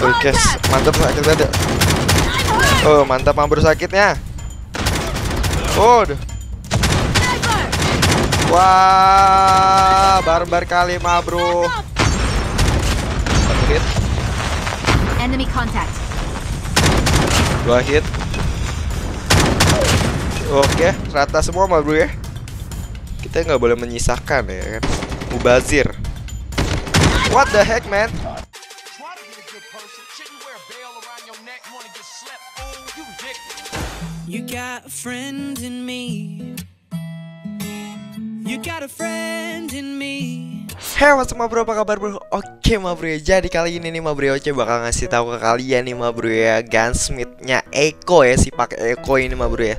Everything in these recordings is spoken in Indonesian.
Oke, mantap sakit ada. Oh, mantap mampir sakitnya. Oh, aduh. Wah, barbar kali mah, bro. Hit, Enemy contact. dua hit. Oke, rata semua mah, bro ya. Kita nggak boleh menyisakan ya kan. Mubazir. What the heck, man? Shouldn't wear a bell around your neck. Wanna get slept? Fool, you ridiculous. You got a friend in me. You got a friend in me. Hey what's up bro, apa kabar bro? Oke ma bro ya, jadi kali ini nih ma bro Oce bakal ngasih tahu ke kalian nih ma bro ya Gunsmith-nya Eko ya, si Pak Eko ini ma bro ya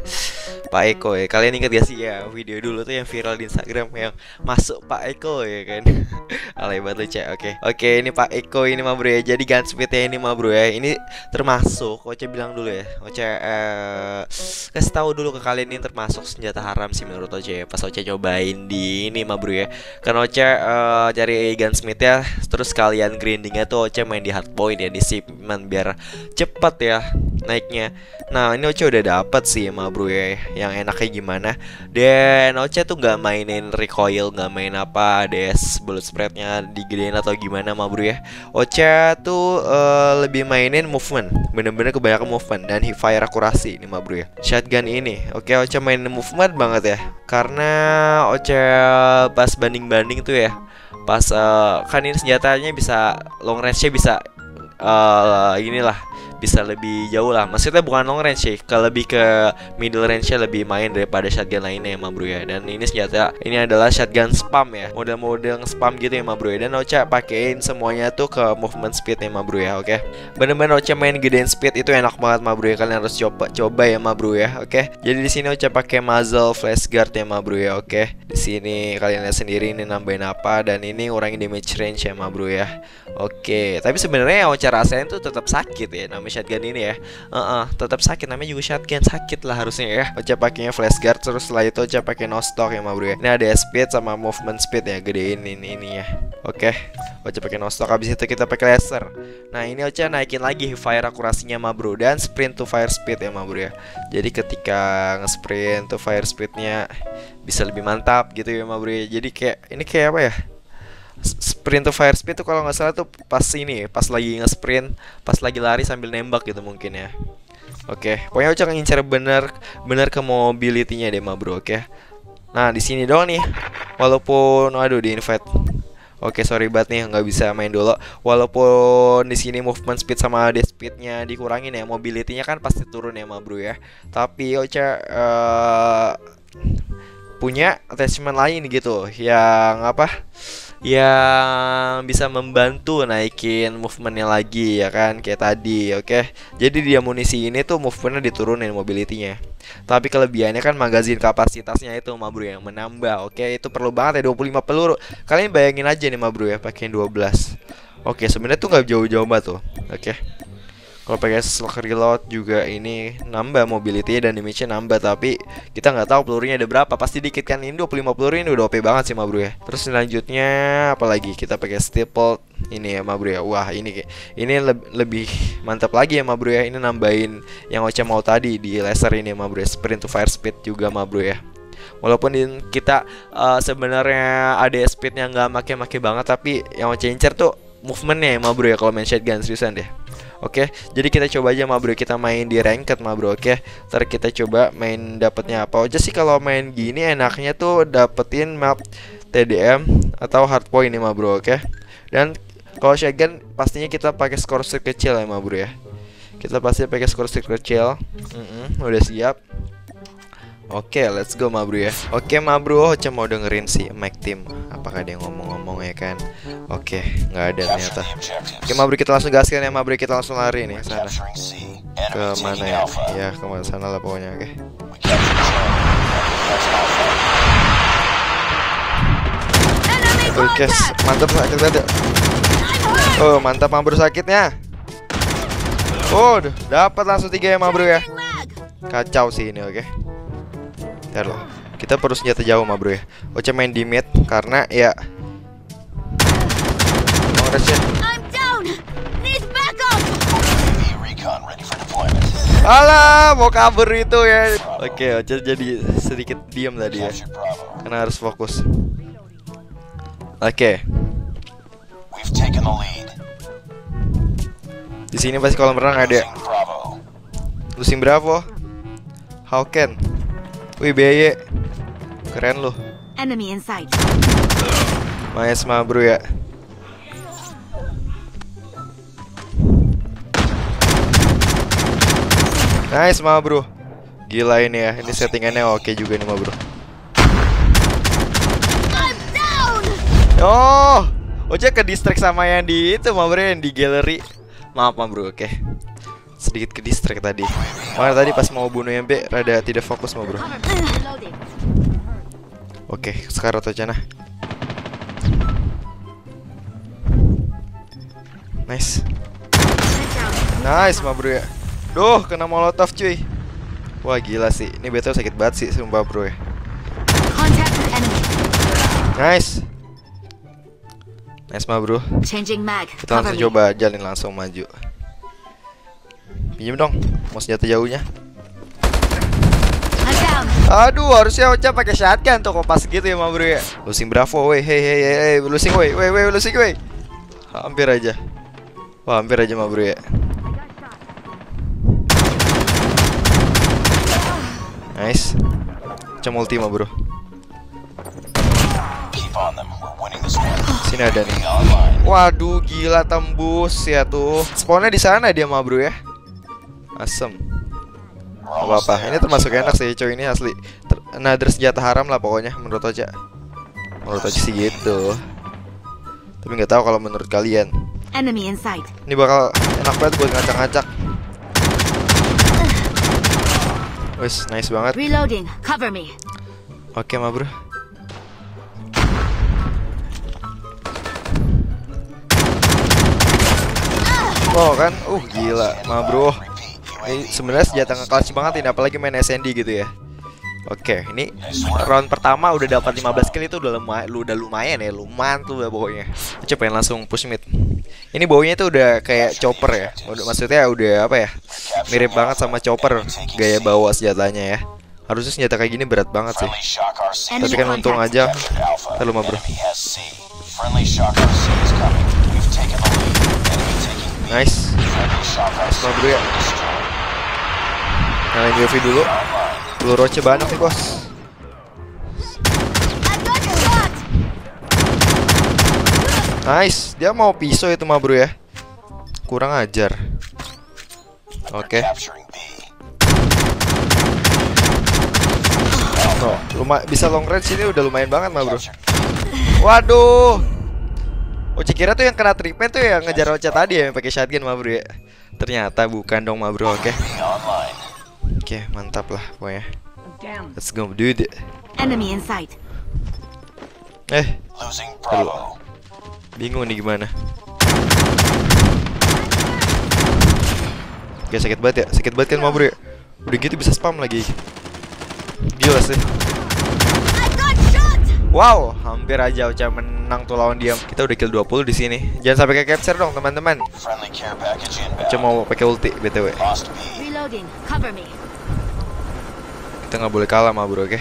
Pak Eko ya, kalian inget gak sih ya video dulu tuh yang viral di Instagram yang masuk Pak Eko ya kan? Alay banget lucu oke. Oke ini Pak Eko ini ma bro ya, jadi Gunsmith-nya ini ma bro ya. Ini termasuk, Oce bilang dulu ya. Oce eh, kasih tahu dulu ke kalian ini termasuk senjata haram sih menurut Oce ya Pas Oce cobain di ini ma bro ya. Karena Oce eh, cari gunsmith ya Terus kalian grindingnya tuh Oce main di hardpoint ya Di shipment biar cepet ya naiknya. Nah ini Oce udah dapet sih ma bro ya Yang enaknya gimana. Dan Oce tuh nggak mainin recoil nggak main apa Des bullet spreadnya digedein atau gimana ma bro ya. Oce tuh eh, lebih mainin movement Bener-bener kebanyakan movement Dan hip fire akurasi ini ma bro ya. Shotgun ini Oke Oce main movement banget ya. Karena Oce pas banding-banding tuh ya pas eh, kan ini senjatanya bisa long range nya bisa eh inilah bisa lebih jauh lah. Maksudnya bukan long range sih ke lebih ke middle range nya lebih main daripada shotgun lainnya ya ma bro ya. Dan ini senjata ini adalah shotgun spam ya. Model-model spam gitu ya ma bro ya. Dan Ocha pakein semuanya tuh ke movement speed ya ma bro ya oke? Bener-bener Ocha main gedein speed itu enak banget ma bro ya. Kalian harus coba coba ya ma bro ya oke? Jadi di sini Ocha pakai muzzle flash guard ya ma bro ya oke? Di sini kalian lihat sendiri ini nambahin apa dan ini ngurangin damage range ya ma bro ya. Oke tapi sebenarnya Ocha rasain tuh tetap sakit ya. Namanya shotgun ini ya. Heeh, tetap sakit namanya juga shotgun sakit lah harusnya ya. Ocha pakainya flash guard terus setelah itu Ocha pakai no stock ya bro ya. Ini ada speed sama movement speed ya gedein ini ini ya. Oke Ocha pakai no stock habis itu kita pakai laser. Nah ini Ocha naikin lagi fire akurasinya ma bro dan sprint to fire speed ya ma bro ya. Jadi ketika nge-sprint to fire speednya bisa lebih mantap gitu ya ma bro ya. Jadi kayak ini kayak apa ya sprint to fire speed tuh kalau nggak salah tuh pas ini pas lagi nge-sprint pas lagi lari sambil nembak gitu mungkin ya. Oke pokoknya Ocha ngincer bener bener ke mobility-nya deh ma bro oke? Nah di sini doang nih walaupun aduh di invite. Oke sorry banget nih nggak bisa main dulu. Walaupun di sini movement speed sama death speednya dikurangin ya Mobility-nya kan pasti turun ya ma bro ya. Tapi Ocha eh, punya attachment lain gitu Yang apa yang bisa membantu naikin movementnya lagi ya kan kayak tadi oke? Jadi di amunisi ini tuh movementnya diturunin mobility-nya. Tapi kelebihannya kan magazin kapasitasnya itu ma bro yang menambah oke? Itu perlu banget ya 25 peluru. Kalian bayangin aja nih ma bro ya pakai 12 oke sebenarnya tuh nggak jauh-jauh banget tuh oke kalau pakai slug reload juga ini nambah mobility dan damage-nya nambah tapi kita nggak tahu pelurunya ada berapa. Pasti dikit kan ini 25 peluru ini udah OP banget sih ma bro ya. Terus selanjutnya apalagi kita pakai staple ini ya ma bro ya. Wah ini ini leb- lebih mantap lagi ya ma bro ya. Ini nambahin yang Ocha mau tadi di laser ini ma bro ya. Sprint to fire speed juga ma bro ya. Walaupun kita eh, sebenarnya ada speednya nggak make-make banget tapi yang Ocha incer tuh movementnya ya ma bro ya kalau main shotgun seriusan deh Oke, jadi kita coba aja ma bro kita main di ranked ma bro. Oke, ntar kita coba main dapetnya apa aja sih kalau main gini enaknya tuh dapetin map TDM atau hardpoint nih ma bro. Oke, dan kalau shotgun pastinya kita pakai skor kecil ya ma bro ya. Kita pasti pakai skor kecil. Mm-mm, udah siap. Oke, let's go ma bro ya. Oke ma bro, Ocha mau dengerin si Mike Team. Apakah dia ngomong-ngomong ya kan? Oke, nggak ada ternyata. Oke ma bro kita langsung gaskan ya ma bro kita langsung lari nih sana. Ke mana ya? Ya ke sana lah pokoknya. Oke. Enemy Oke, contact. mantap sakit ada. Oh mantap ma bro sakitnya. Oh, dapat langsung tiga ya ma bro ya. Kacau sih ini oke. Ntar loh. Kita perlu senjata jauh ma bro ya. Ocha main di mid karena ya. Oh, ya. Backup. Alah, mau kabur itu ya. Oke, Ocha jadi sedikit diam tadi ya. Karena harus fokus. Oke, We've taken the lead. di sini pasti kolam renang ada. Losing. Lusim Bravo. How can? Wih, BY. Keren loh. Enemy in sight. Nice mah bro ya. Nice mah bro. Gila ini ya. Ini settingannya oke juga nih mah bro. Oh, Oja ke distract sama yang di itu mah bro yang di gallery. Maaf mah bro, oke. Sedikit ke distract tadi. Makanya tadi pas mau bunuh yang B rada tidak fokus mah bro. Oke, sekarang tuh Cana. Nice. Nice mah bro ya Duh kena molotov cuy Wah gila sih Ini betul sakit banget sih sumpah bro ya. Nice Nice mah bro. Kita langsung coba jalin langsung maju Pinjem dong Mau senjata jauhnya. Aduh harusnya Ocha pakai shotgun tuh kok pas gitu ya bro ya Losing Bravo weh hey hey hey hey Losing weh weh weh losing weh Hampir aja Wah hampir aja bro ya Nice Cem ulti bro Keep on them. We're winning this one. Sini ada nih Online. Waduh gila tembus ya tuh Spawnnya di sana dia bro ya Asem. Apa-apa. There. Ini termasuk enak sih coy ini asli Ter- Another senjata haram lah pokoknya menurut Ocha. Menurut Ocha sih gitu. Tapi nggak tahu kalau menurut kalian. Enemy in sight. Ini bakal enak banget buat ngacak-ngacak. Wes, nice banget. Reloading. Cover me. Oke mah bro. Oh kan, uh gila, mah bro Ini sebenarnya senjata nge-clutch banget ini, apalagi main SND gitu ya Oke, ini round pertama udah dapat 15 kill itu udah lumayan, udah lumayan ya, lumayan tuh udah pokoknya. Coba pengen langsung push mid. Ini baunya tuh udah kayak chopper ya. Maksudnya udah apa ya? Mirip banget sama chopper gaya bawa senjatanya ya. Harusnya senjata kayak gini berat banget sih. Tapi kan untung aja. Halo, bro. Nice. Ma, bro, ya. Nyalain UAV dulu. Online. Peluru roce banyak nih bos. Nice. Dia mau pisau itu mah bro ya. Kurang ajar. Oke. B. No, luma bisa long range ini udah lumayan banget mah bro. Waduh. Oce kira tuh yang kena treatment tuh yang ngejar Oce tadi ya pakai shotgun mah bro ya. Ternyata bukan dong mah bro. Oke. B Oke, mantap lah pokoknya. Let's go dude. Enemy in sight. Eh, Losing Bravo. bingung nih gimana. Oke, sakit banget ya. Sakit banget kan bro ya. Udah gitu bisa spam lagi. Gila sih. Wow, hampir aja Ocha menang tuh lawan dia. Kita udah kill 20 di sini. Jangan sampai ke capture dong, teman-teman. Ocha inbound. mau pakai ulti BTW. Lost B. Reloading. Cover me. Kita nggak boleh kalah mah, Bro, oke?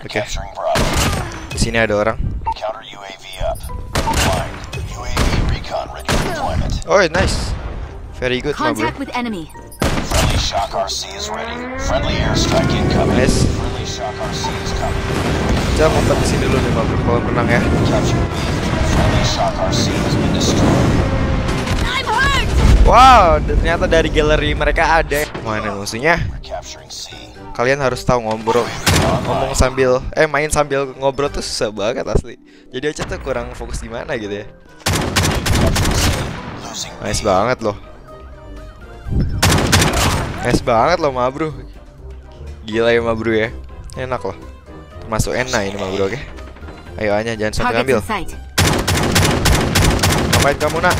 Okay. Bravo. Di sini ada orang. Counter UAV up. Online. UAV recon ready for deployment. Oh, nice. Very good, mah, Bro. Contact with enemy. Friendly shock RC is ready. Friendly airstrike incoming. Nice. Friendly shock RC is coming. Kita ngumpet di sini dulu nih, mah, Bro. Kolam renang ya. Capture B. Friendly shock RC has been destroyed. Wow, ternyata dari galeri mereka ada. Mana musuhnya? Kalian harus tahu ngobrol. Ngomong sambil eh main sambil ngobrol tuh susah banget asli. Jadi Ocha tuh kurang fokus gimana gitu ya. Nice banget loh. Nice banget loh, ma bro. Gila ya, ma bro ya. Enak loh. Termasuk enak ini, ma bro, oke? Ayo Anya, jangan sampai ngambil. Ngapain kamu nak?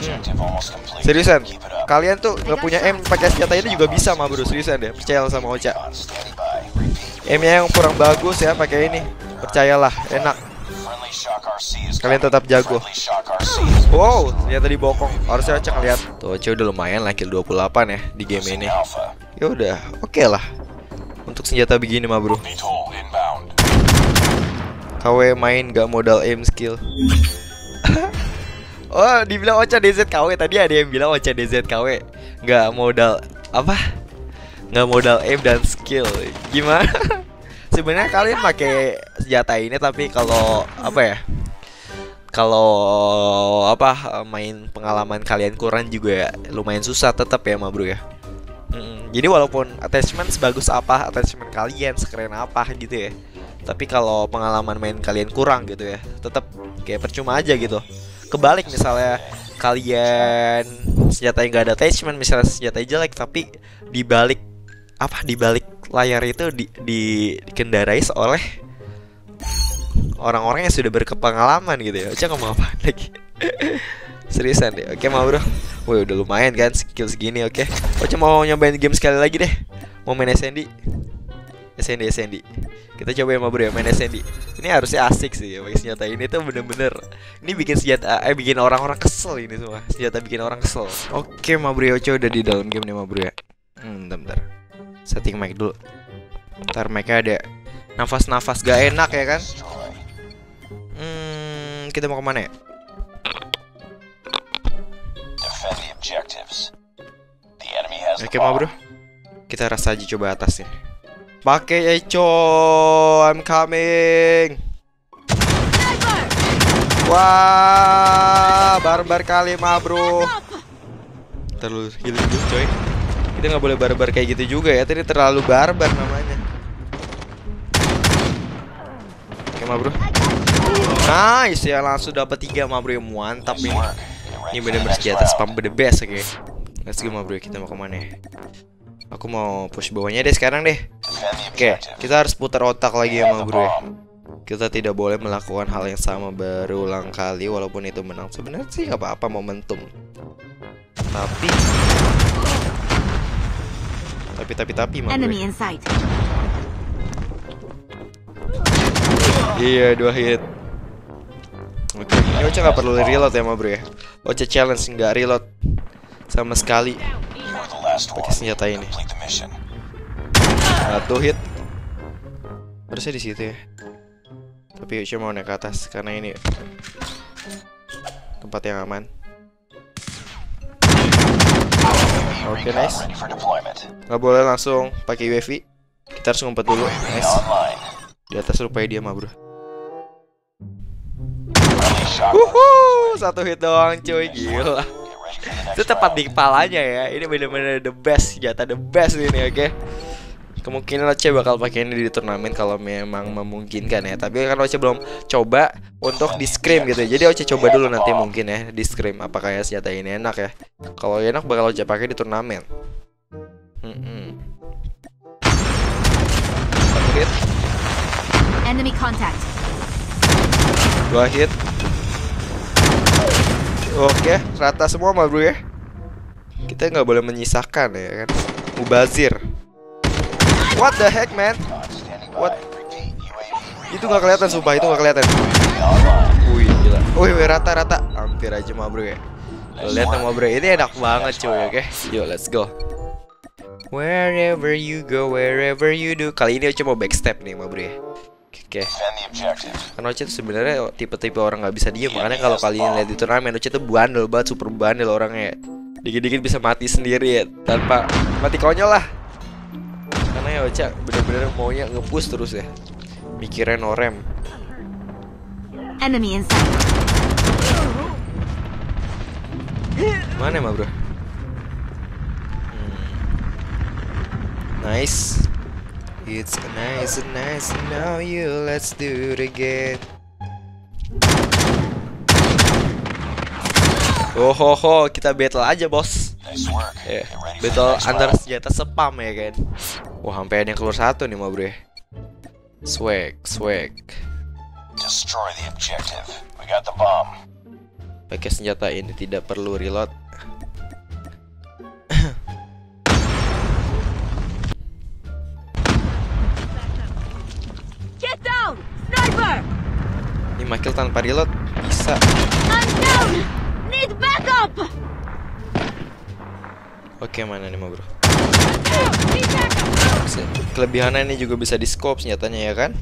Complete. Seriusan? Kalian tuh nggak punya M pakai senjata ini juga bisa, ma bro. Seriusan deh, percaya sama Ocha. M-nya yang kurang bagus ya pakai ini. Percayalah, enak. Kalian tetap jago. Wow, ternyata dibokong. Harusnya Ocha ngeliat. Tuh, Ocha udah lumayan lah kill 28 ya di game ini. Ya udah, oke lah. Untuk senjata begini mah, Bro. KW main gak modal aim skill. Oh, dibilang Ocha DZKW tadi ada yang bilang Ocha DZKW nggak modal apa? Nggak modal aim dan skill. Gimana? Sebenarnya kalian pakai senjata ini tapi kalau apa ya? Kalau apa main pengalaman kalian kurang juga ya, lumayan susah tetap ya, ma bro ya. Mm-mm. Jadi walaupun attachment sebagus apa attachment kalian sekeren apa gitu ya Tapi kalau pengalaman main kalian kurang gitu ya Tetap kayak percuma aja gitu Kebalik misalnya kalian senjata yang gak ada attachment Misalnya senjata jelek tapi dibalik Apa dibalik layar itu di, di, dikendarai oleh Orang-orang yang sudah berkepengalaman gitu ya. Ocha ngomong apa lagi? Seriusan deh, oke mau bro. Wih udah lumayan kan skill segini oke. Ocha mau nyobain game sekali lagi deh. Mau main SND SND SND Kita coba ya ma bro ya main SND Ini harusnya asik sih ya pakai senjata ini tuh bener-bener Ini bikin senjata Eh bikin orang-orang kesel ini semua. Senjata bikin orang kesel. Oke ma bro ya Ocha udah di dalam game nih ma bro ya. Hmm bentar bentar. Setting mic dulu. Ntar mic ada Nafas-nafas gak enak ya kan. Hmm kita mau ke mana ya? Defend the objectives. The enemy has the Oke ma bomb. bro. Kita rasa aja coba atasnya Pakai Echo I'm coming! Wah Barbar kali ma bro. Terlalu healing dulu coy. Kita nggak boleh barbar kayak gitu juga ya. Tadi terlalu barbar namanya. Oke ma bro. Nice ya. Langsung dapat tiga ma bro. Mantap Nice ini ready Ini bener-bener round. spam the best oke. Let's go ma bro. Kita mau ke mana ya? Aku mau push bawahnya deh sekarang deh Oke kita harus putar otak lagi ya have ma the bro ya. Kita tidak boleh melakukan hal yang sama berulang kali walaupun itu menang. Sebenarnya sih nggak apa-apa momentum. Tapi Tapi tapi tapi in sight. Iya dua hit. Oke ini Ocha nggak perlu reload ya ma bro ya. Ocha challenge nggak reload Sama sekali. Pakai senjata ini. Satu hit. Harusnya di situ ya. Tapi Ocha mau naik ke atas Karena ini Tempat yang aman. Oke Recon nice. Nggak boleh langsung pakai UAV Kita harus ngumpet dulu. Nice. Di atas rupanya dia mah bro. Wuhuu Satu hit doang cuy. Gila. Itu tepat di kepalanya ya. Ini bener-bener the best Senjata the best ini oke Kemungkinan Oce bakal pakai ini di turnamen kalau memang memungkinkan ya. Tapi kan Oce belum coba untuk di scrim gitu. Jadi Oce coba dulu nanti mungkin ya di scrim apakah ya senjata ini enak ya. Kalau enak bakal Oce pakai di turnamen. Satu hit, Enemy contact. dua hit. Oke, rata semua mah bro ya. Kita nggak boleh menyisakan ya kan. Mubazir. What the heck man? What? Itu nggak kelihatan sumpah itu nggak kelihatan. Wih gila. Wih, wih rata rata. Hampir aja mah bro ya. Lihat sama bro ini enak banget cuy oke. Yuk let's go. Wherever you go, wherever you do. Kali ini Oce mau backstep nih, ma bro ya. Oke. Karena Oce tuh sebenarnya tipe-tipe orang nggak bisa diem. Makanya kalau kalian lihat di turnamen Oce tuh bandel banget, super bandel orangnya. Dikit-dikit bisa mati sendiri ya, tanpa mati konyol lah. Ya Oce bener-bener maunya nge-push terus ya. Mikirin no rem. Enemy in sight. Mana emang bro? Hmm. Nice. It's nice, nice to know you. Let's do it again. Oh ho ho, kita battle aja bos. Nice work. Ya, for the battle antar senjata spam ya kan. Wah, sampai ada yang keluar satu nih ma bro ya. Swag, swag. Destroy the objective. We got the bomb. Pakai senjata ini tidak perlu reload. Get down! Sniper! Ini 5 kill tanpa reload bisa I'm down! Need backup! Oke mana nih mau bro! Need backup! Kelebihannya ini juga bisa di scope senjatanya ya kan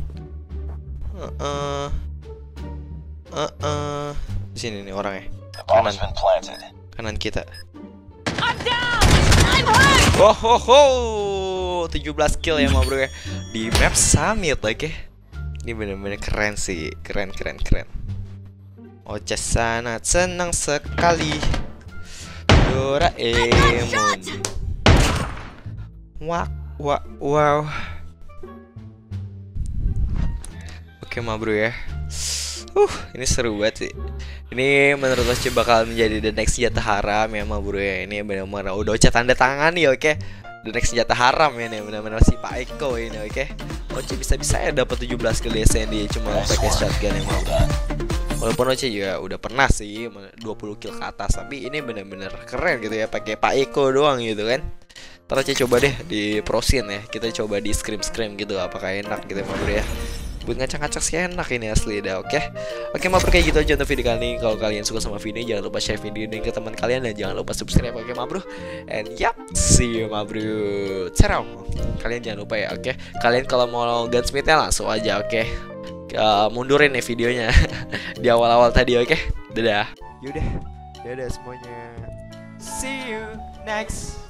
Heeh. Heeh. Di sini nih orangnya Kanan Kanan kita! Wow, ho, ho. 17 kill ya, ma bro ya. Di map Summit oke. Ini bener-bener keren sih, keren keren keren. Ocha sangat senang sekali. Doraemon. Wah, wah, wow. Oke, ma bro ya. Uh, ini seru banget sih. Ini menurut Oce bakal menjadi the next senjata haram ya ma bro ya. Ini benar-benar udah Oce tanda tangan nih oke. The next senjata haram ya nih benar-benar si Pak Eko ini oke. Oce bisa-bisa ya dapat 17 kill di SND cuma pakai shotgun ya ma bro. Walaupun Oce juga udah pernah sih 20 kill ke atas tapi ini benar-benar keren gitu ya pakai Pak Eko doang gitu kan. Ntar Oce coba deh di prosin ya. Kita coba di scream-scream gitu apakah enak gitu ma bro ya. Buat ngacak-ngacak sih enak ini asli dah oke? Oke mau kayak gitu aja untuk video kali ini. Kalau kalian suka sama video ini jangan lupa share video ini ke teman kalian dan jangan lupa subscribe oke ma bro? And yap see you ma bro. Ciao kalian jangan lupa ya oke? Kalian kalau mau gunsmithnya langsung aja oke? Mundurin nih videonya di awal-awal tadi oke? Dadah. Yaudah. Dadah semuanya. See you next